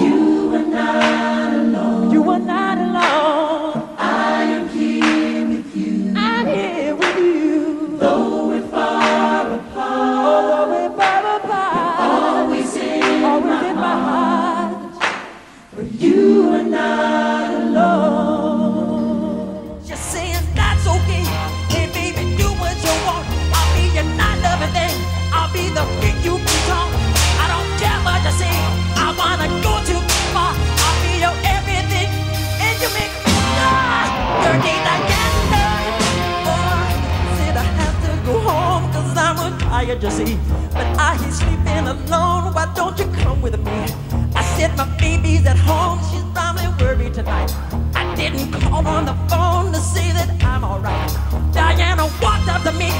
You are not alone. You are not tired, you see. But I he's sleeping alone. Why don't you come with me? I said my baby's at home. She's probably worried tonight. I didn't call on the phone to say that I'm alright. Diana walked up to me.